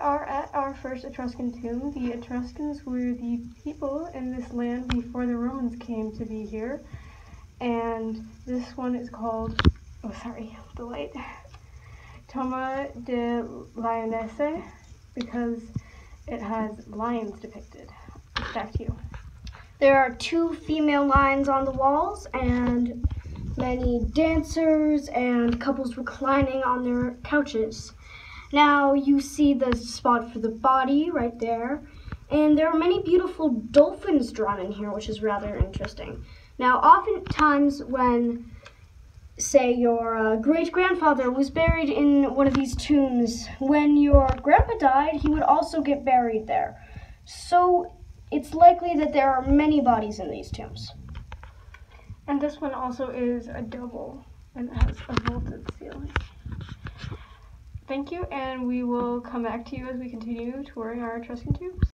are at our first Etruscan tomb. The Etruscans were the people in this land before the Romans came to be here. And this one is called, oh sorry, the light, Tomba delle Leonesse, because it has lions depicted. Back to you. There are two female lions on the walls and many dancers and couples reclining on their couches. Now you see the spot for the body right there. And there are many beautiful dolphins drawn in here, which is rather interesting. Now, oftentimes when, say, your uh, great grandfather was buried in one of these tombs, when your grandpa died, he would also get buried there. So it's likely that there are many bodies in these tombs. And this one also is a double and it has a vaulted ceiling. Thank you, and we will come back to you as we continue touring our Etruscan tombs.